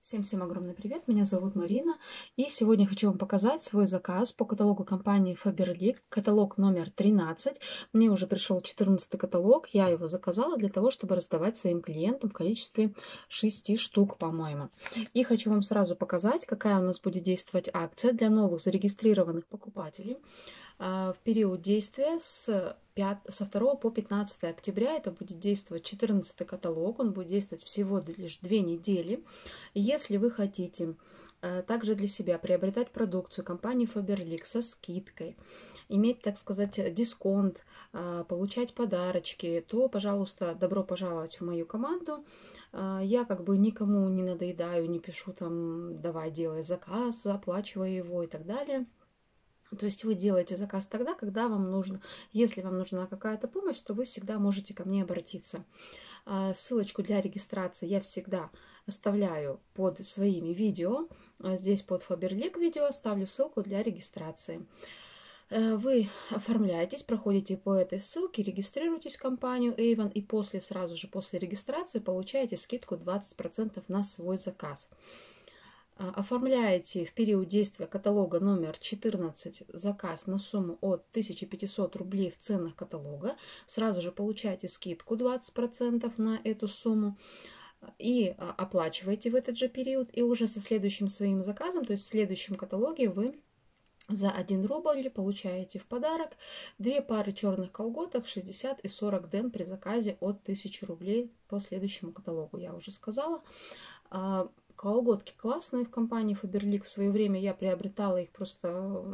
Всем-всем огромный привет, меня зовут Марина, и сегодня хочу вам показать свой заказ по каталогу компании Faberlic, каталог номер 13. Мне уже пришел 14 каталог, я его заказала для того, чтобы раздавать своим клиентам в количестве 6 штук, по-моему. И хочу вам сразу показать, какая у нас будет действовать акция для новых зарегистрированных покупателей. А, в период действия с, 5, со 2 по 15 октября. Это будет действовать 14 каталог, он будет действовать всего лишь 2 недели. Если вы хотите а, также для себя приобретать продукцию компании Faberlic со скидкой, иметь, так сказать, дисконт, а, получать подарочки, то, пожалуйста, добро пожаловать в мою команду. Я как бы никому не надоедаю, не пишу там, давай делай заказ, оплачивай его и так далее. То есть вы делаете заказ тогда, когда вам нужно. Если вам нужна какая-то помощь, то вы всегда можете ко мне обратиться. А, ссылочку для регистрации я всегда оставляю под своими видео. А, здесь под Faberlic видео оставлю ссылку для регистрации. Э, вы оформляетесь, проходите по этой ссылке, регистрируетесь в компанию Avon и после, сразу же после регистрации получаете скидку 20% на свой заказ. А, оформляете в период действия каталога номер 14 заказ на сумму от 1500 рублей в ценах каталога, сразу же получаете скидку 20% на эту сумму и а, оплачиваете в этот же период. И уже со следующим своим заказом, то есть в следующем каталоге вы за 1 рубль получаете в подарок две пары черных колготок 60 и 40 ден при заказе от 1000 рублей по следующему каталогу. Я уже сказала. Колготки классные в компании Faberlic. В свое время я приобретала их просто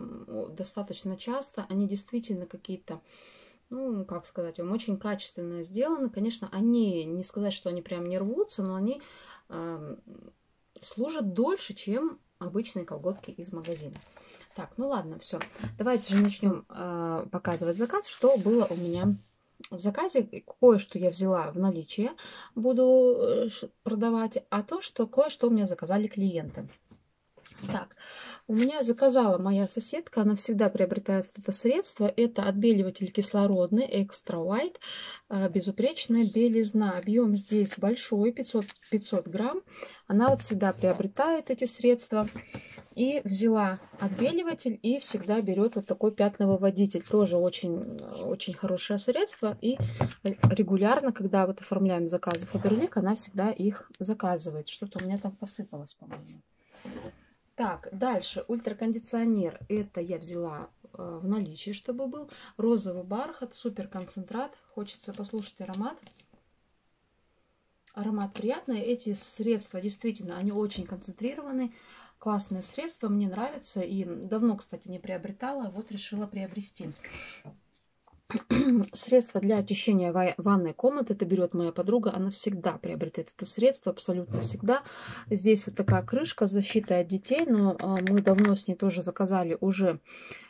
достаточно часто. Они действительно какие-то, ну, как сказать вам, очень качественно сделаны. Конечно, они, не сказать, что они прям не рвутся, но они э, служат дольше, чем обычные колготки из магазина. Так, ну ладно, все. Давайте же начнем э, показывать заказ, что было у меня в заказе кое-что я взяла в наличие, буду э, продавать, а то, что кое-что у меня заказали клиенты. Так, у меня заказала моя соседка, она всегда приобретает вот это средство. Это отбеливатель кислородный Extra White, э, безупречная белизна. Объем здесь большой, 500, 500 грамм. Она вот всегда приобретает эти средства. И взяла отбеливатель и всегда берет вот такой пятновыводитель. Тоже очень, очень хорошее средство. И регулярно, когда вот оформляем заказы Фаберлик, она всегда их заказывает. Что-то у меня там посыпалось, по-моему. Так, дальше ультракондиционер. Это я взяла э, в наличии, чтобы был. Розовый бархат, супер концентрат. Хочется послушать аромат. Аромат приятный. Эти средства действительно, они очень концентрированы. Классное средство, мне нравится. И давно, кстати, не приобретала. Вот решила приобрести. средство для очищения ванной комнаты. Это берет моя подруга. Она всегда приобретает это средство, абсолютно всегда. Здесь вот такая крышка с защитой от детей. Но а, мы давно с ней тоже заказали уже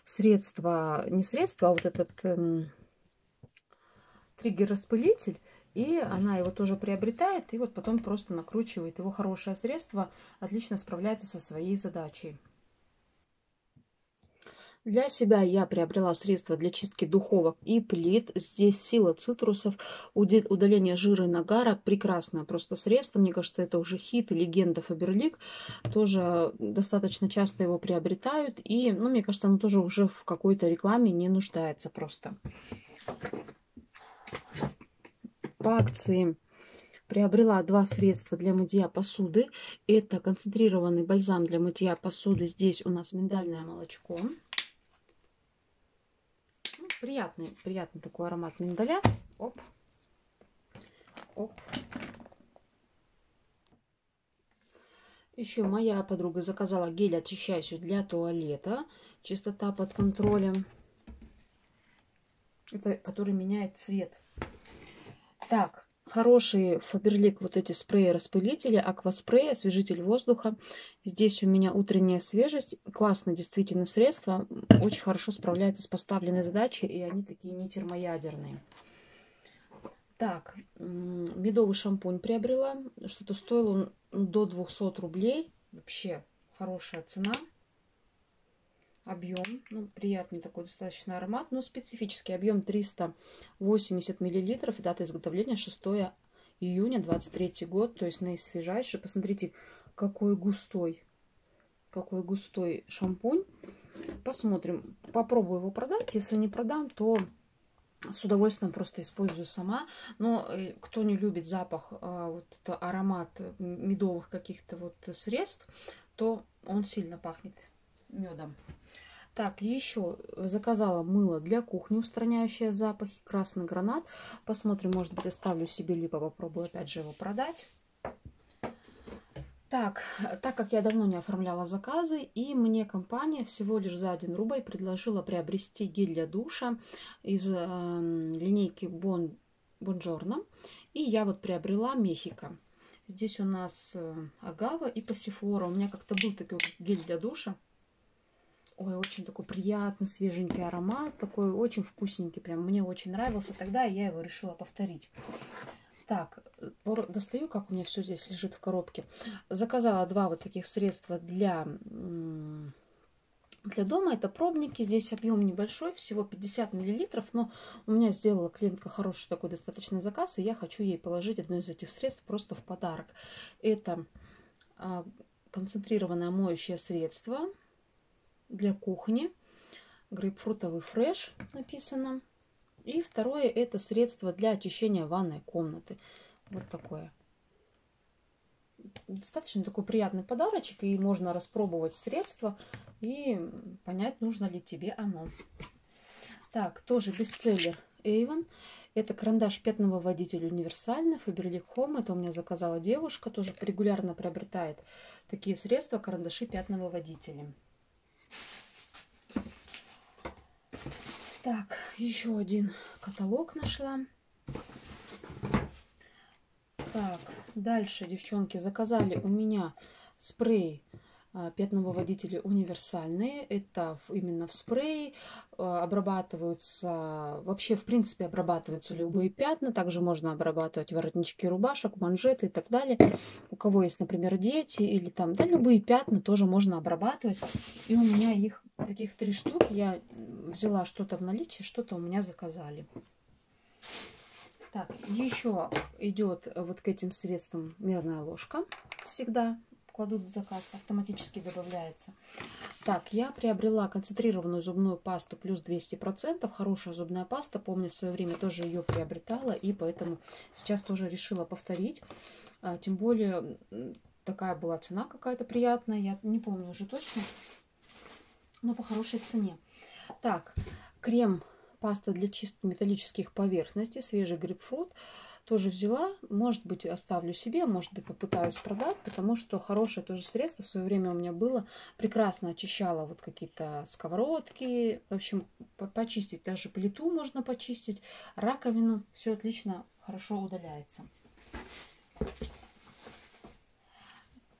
средство, не средство, а вот этот эм, триггер-распылитель. И она его тоже приобретает, и вот потом просто накручивает. Его хорошее средство отлично справляется со своей задачей. Для себя я приобрела средства для чистки духовок и плит. Здесь сила цитрусов, удаление жира и нагара. Прекрасное просто средство. Мне кажется, это уже хит и легенда Фаберлик. Тоже достаточно часто его приобретают. И, ну, мне кажется, оно тоже уже в какой-то рекламе не нуждается просто. По акции приобрела два средства для мытья посуды. Это концентрированный бальзам для мытья посуды. Здесь у нас миндальное молочко. Приятный, приятный такой аромат миндаля. Оп. Оп. Еще моя подруга заказала гель очищающий для туалета. Чистота под контролем. Это который меняет цвет. Так, Хорошие Фаберлик вот эти спреи-распылители, акваспрей, освежитель воздуха. Здесь у меня утренняя свежесть. Классное действительно средство. Очень хорошо справляется с поставленной задачей. И они такие не термоядерные. Так, медовый шампунь приобрела. Что-то стоило до 200 рублей. Вообще хорошая цена объем, ну, приятный такой достаточно аромат, но специфический объем 380 миллилитров, дата изготовления 6 июня 23 год, то есть наисвежайший. Посмотрите, какой густой, какой густой шампунь. Посмотрим, попробую его продать. Если не продам, то с удовольствием просто использую сама. Но э, кто не любит запах, а, вот это аромат медовых каких-то вот средств, то он сильно пахнет медом. Так, еще заказала мыло для кухни, устраняющее запахи, красный гранат. Посмотрим, может быть, оставлю себе, либо попробую опять же его продать. Так, так как я давно не оформляла заказы, и мне компания всего лишь за 1 рубль предложила приобрести гель для душа из э, линейки Bon, Bonjourno. И я вот приобрела Мехико. Здесь у нас э, агава и пассифлора. У меня как-то был такой гель для душа. Ой, очень такой приятный, свеженький аромат. Такой очень вкусненький. Прям мне очень нравился тогда, я его решила повторить. Так, достаю, как у меня все здесь лежит в коробке. Заказала два вот таких средства для, для дома. Это пробники. Здесь объем небольшой, всего 50 миллилитров. Но у меня сделала клиентка хороший такой достаточный заказ, и я хочу ей положить одно из этих средств просто в подарок. Это а, концентрированное моющее средство для кухни. Грейпфрутовый фреш написано. И второе это средство для очищения ванной комнаты. Вот такое. Достаточно такой приятный подарочек. И можно распробовать средство и понять, нужно ли тебе оно. Так, тоже бестселлер Avon. Это карандаш пятновыводитель универсальный, Faberlic Home. Это у меня заказала девушка, тоже регулярно приобретает такие средства, карандаши пятновыводители. Так, еще один каталог нашла. Так, дальше, девчонки, заказали у меня спрей а, пятновыводители универсальные. Это именно в спрее а, обрабатываются, вообще в принципе обрабатываются любые пятна. Также можно обрабатывать воротнички рубашек, манжеты и так далее. У кого есть, например, дети или там, да, любые пятна тоже можно обрабатывать. И у меня их Таких три штук. Я взяла что-то в наличии, что-то у меня заказали. Так, еще идет вот к этим средствам мерная ложка. Всегда кладут в заказ, автоматически добавляется. Так, я приобрела концентрированную зубную пасту плюс 200%. Хорошая зубная паста. Помню, в свое время тоже ее приобретала. И поэтому сейчас тоже решила повторить. А, тем более, такая была цена какая-то приятная. Я не помню уже точно но по хорошей цене. Так, крем, паста для чистки металлических поверхностей, свежий грейпфрут. Тоже взяла, может быть оставлю себе, может быть попытаюсь продать, потому что хорошее тоже средство в свое время у меня было. Прекрасно очищала вот какие-то сковородки, в общем, почистить даже плиту можно почистить, раковину, все отлично, хорошо удаляется.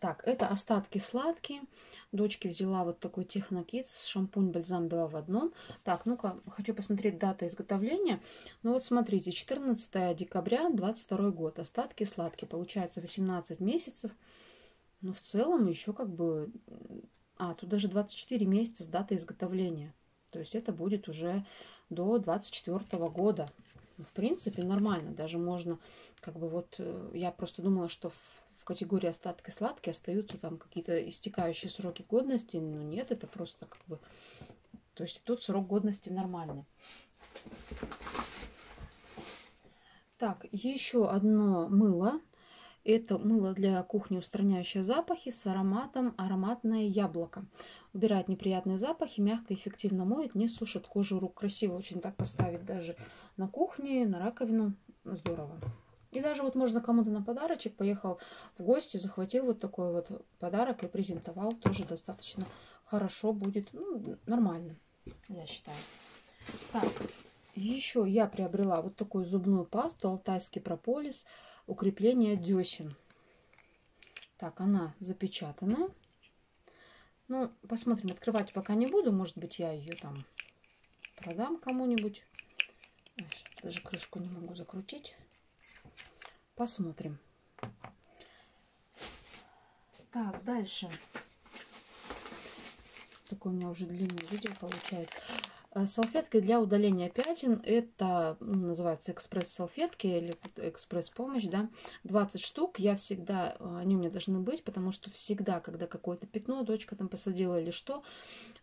Так, это остатки сладкие. Дочке взяла вот такой Технокидс, шампунь, бальзам 2 в одном. Так, ну-ка, хочу посмотреть дата изготовления. Ну вот смотрите, 14 декабря 22 год. Остатки сладкие. Получается 18 месяцев. Но в целом еще как бы... А, тут даже 24 месяца с даты изготовления. То есть это будет уже до 24 года. В принципе, нормально. Даже можно, как бы вот, э, я просто думала, что в в категории остатки сладкие остаются там какие-то истекающие сроки годности, но нет, это просто как бы... То есть тут срок годности нормальный. Так, еще одно мыло. Это мыло для кухни, устраняющее запахи с ароматом ароматное яблоко. Убирает неприятные запахи, мягко и эффективно моет, не сушит кожу рук. Красиво очень так поставить даже на кухне, на раковину. Здорово. И даже вот можно кому-то на подарочек поехал в гости, захватил вот такой вот подарок и презентовал. Тоже достаточно хорошо будет, ну, нормально, я считаю. Так, еще я приобрела вот такую зубную пасту Алтайский прополис укрепление десен. Так, она запечатанная. Ну, посмотрим, открывать пока не буду. Может быть, я ее там продам кому-нибудь. Даже крышку не могу закрутить. Посмотрим. Так, дальше. Такое у меня уже длинное видео получается. Э, салфетки для удаления пятен. Это ну, называется экспресс-салфетки или экспресс-помощь. Да? 20 штук. Я всегда, э, они у меня должны быть, потому что всегда, когда какое-то пятно дочка там посадила или что,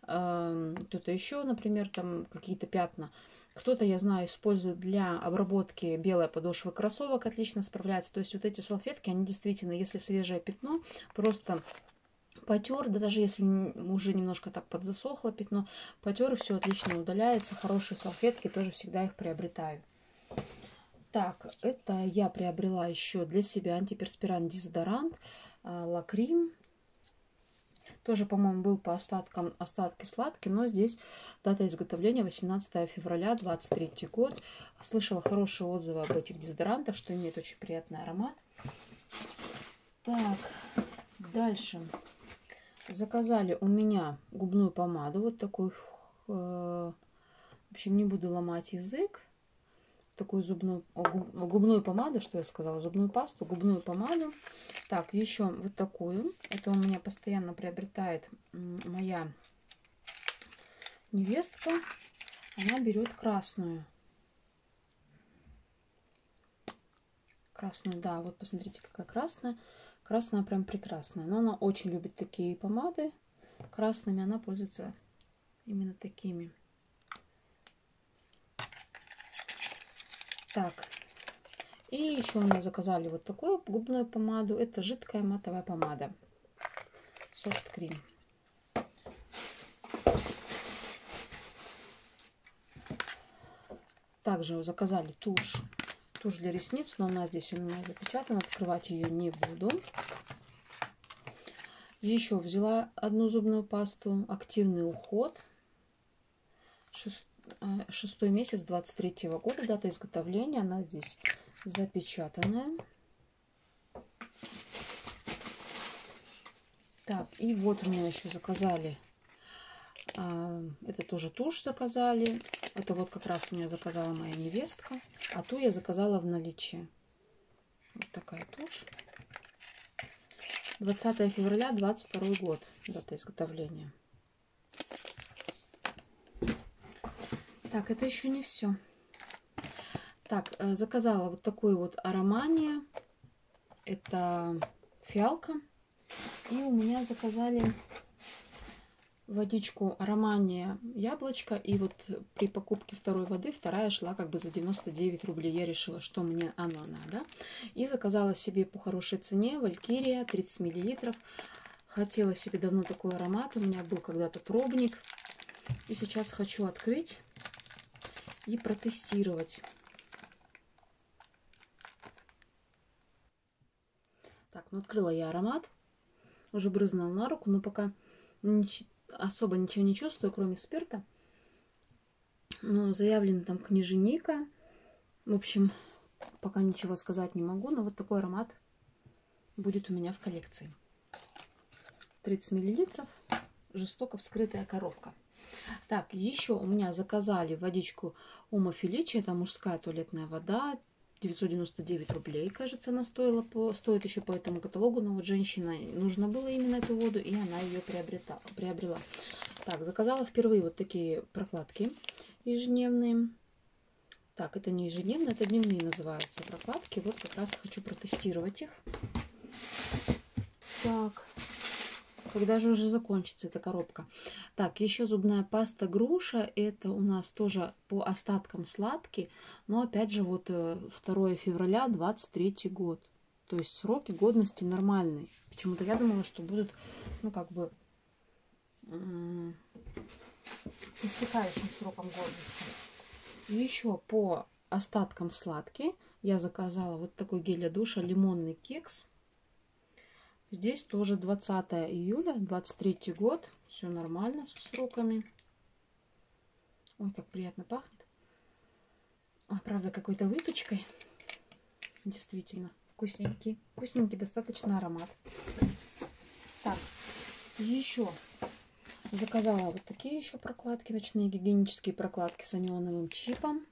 э, кто-то еще, например, там какие-то пятна, кто-то, я знаю, использует для обработки белой подошвы кроссовок, отлично справляется. То есть вот эти салфетки, они действительно, если свежее пятно, просто потер, да даже если уже немножко так подзасохло пятно, потер и все отлично удаляется. Хорошие салфетки, тоже всегда их приобретаю. Так, это я приобрела еще для себя антиперспирант дезодорант а, Лакрим. Тоже, по-моему, был по остаткам остатки сладкий, но здесь дата изготовления 18 февраля 23 год. Слышала хорошие отзывы об этих дезодорантах, что имеет очень приятный аромат. Так, дальше. Заказали у меня губную помаду, вот такой, э, в общем, не буду ломать язык, такую зубную, губную помаду, что я сказала, зубную пасту, губную помаду. Так, еще вот такую, это у меня постоянно приобретает моя невестка, она берет красную. Красную, да, вот посмотрите, какая красная. Красная прям прекрасная. Но она очень любит такие помады. Красными она пользуется именно такими. Так, и еще мы заказали вот такую губную помаду. Это жидкая матовая помада. Soft cream. Также заказали тушь. Тушь для ресниц, но она здесь у меня запечатана. Открывать ее не буду. Еще взяла одну зубную пасту. Активный уход. 6 шестой месяц 23 -го года. Дата изготовления. Она здесь запечатанная. Так, и вот у меня еще заказали. А, это тоже тушь заказали. Это вот как раз у меня заказала моя невестка. А ту я заказала в наличии. Вот такая тушь. 20 февраля 22 год. Дата изготовления. Так, это еще не все. Так, э, заказала вот такую вот аромания. Это фиалка. И у меня заказали водичку Романия яблочко. И вот при покупке второй воды вторая шла как бы за 99 рублей. Я решила, что мне оно надо. И заказала себе по хорошей цене Валькирия 30 миллилитров. Хотела себе давно такой аромат. У меня был когда-то пробник. И сейчас хочу открыть и протестировать. Так, ну открыла я аромат. Уже брызнула на руку, но пока особо ничего не чувствую, кроме спирта. Но заявлено там книженика. В общем, пока ничего сказать не могу, но вот такой аромат будет у меня в коллекции. 30 миллилитров. Жестоко вскрытая коробка. Так, еще у меня заказали водичку Ума. Это мужская туалетная вода. 999 рублей, кажется, она стоила по, стоит еще по этому каталогу, но вот женщина нужно было именно эту воду, и она ее приобрета, приобрела. Так, заказала впервые вот такие прокладки ежедневные. Так, это не ежедневные, это дневные называются прокладки. Вот как раз хочу протестировать их. Так, когда же уже закончится эта коробка? Так, еще зубная паста груша. Это у нас тоже по остаткам сладкий. Но опять же вот 2 э, февраля 23 год. То есть сроки годности нормальные. Почему-то я думала, что будут, ну как бы, с истекающим сроком годности. И еще по остаткам сладкий я заказала вот такой гель для душа лимонный кекс Здесь тоже 20 июля, 23 год. Все нормально со сроками. Ой, как приятно пахнет. А, правда, какой-то выпечкой. Действительно, вкусненький. Вкусненький, достаточно аромат. Так, еще заказала вот такие еще прокладки, ночные гигиенические прокладки с анионовым чипом.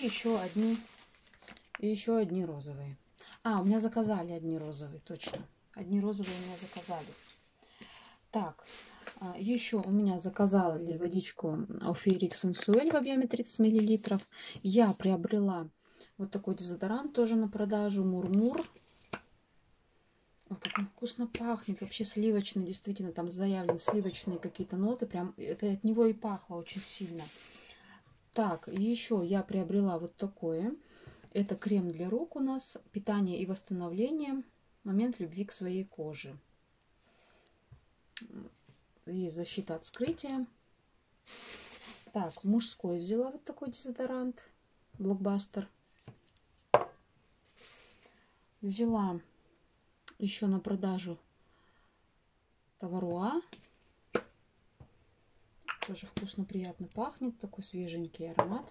И еще одни, и еще одни розовые. А, у меня заказали одни розовые, точно. Одни розовые у меня заказали. Так, а, еще у меня заказали водичку Ауферик Сенсуэль в объеме 30 мл. Я приобрела вот такой дезодорант тоже на продажу. Мурмур. Ой, как он вкусно пахнет. Вообще сливочный, действительно, там заявлен сливочные какие-то ноты. Прям это от него и пахло очень сильно. Так, еще я приобрела вот такое. Это крем для рук у нас. Питание и восстановление. Момент любви к своей коже. Есть защита от вскрытия. Так, мужской взяла вот такой дезодорант. Блокбастер. Взяла еще на продажу Таваруа. Тоже вкусно, приятно пахнет. Такой свеженький аромат.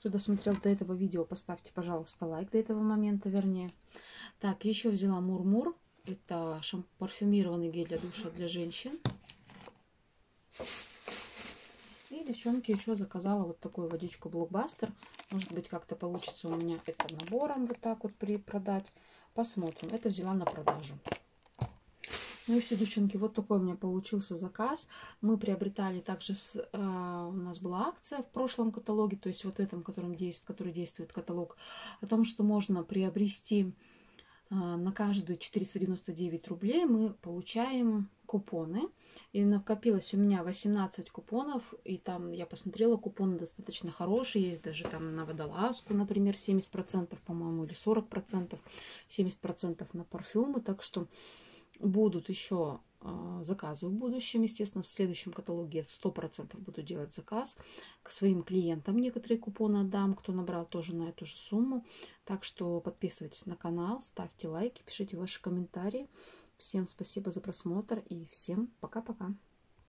Кто досмотрел до этого видео, поставьте, пожалуйста, лайк до этого момента, вернее. Так, еще взяла Мурмур. Это парфюмированный гель для душа для женщин. И, девчонки, еще заказала вот такую водичку Блокбастер. Может быть, как-то получится у меня это набором вот так вот при продать. Посмотрим. Это взяла на продажу. Ну и все, девчонки, вот такой у меня получился заказ. Мы приобретали также, с, э, у нас была акция в прошлом каталоге, то есть вот этом, которым действует, который действует каталог, о том, что можно приобрести э, на каждые 499 рублей мы получаем купоны. И накопилось у меня 18 купонов, и там я посмотрела, купоны достаточно хорошие, есть даже там на водолазку, например, 70%, по-моему, или 40%, 70% на парфюмы, так что будут еще а, заказы в будущем, естественно, в следующем каталоге 100% буду делать заказ. К своим клиентам некоторые купоны отдам, кто набрал тоже на эту же сумму. Так что подписывайтесь на канал, ставьте лайки, пишите ваши комментарии. Всем спасибо за просмотр и всем пока-пока.